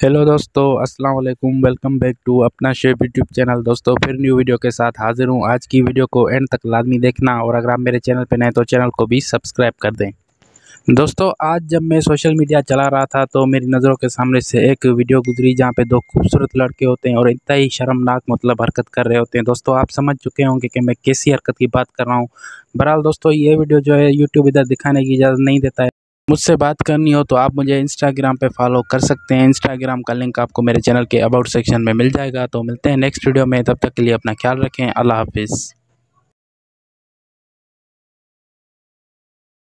Hello दोस्तों अस्सलाम वालेकुम वेलकम बैक टू अपना शेप यूट्यूब चैनल दोस्तों, फिर न्यू वीडियो के साथ हाजिर हूँ। आज की वीडियो को एंड तक लाजमी देखना और अगर आप मेरे चैनल पर नए तो चैनल को भी सब्सक्राइब कर दें। दोस्तों, आज जब मैं सोशल मीडिया चला रहा था तो मेरी नज़रों के सामने से एक वीडियो गुजरी जहाँ पे दो खूबसूरत लड़के होते हैं और इतना ही शर्मनाक मतलब हरकत कर रहे होते हैं। दोस्तों, आप समझ चुके होंगे कि मैं कैसी हरकत की बात कर रहा हूँ। बहरहाल दोस्तों, ये वीडियो जो है यूट्यूब इधर दिखाने की इजाज़त नहीं देता है। मुझसे बात करनी हो तो आप मुझे इंस्टाग्राम पे फॉलो कर सकते हैं। इंस्टाग्राम का लिंक आपको मेरे चैनल के अबाउट सेक्शन में मिल जाएगा। तो मिलते हैं नेक्स्ट वीडियो में। तब तक के लिए अपना ख्याल रखें। अल्लाह हाफिज़।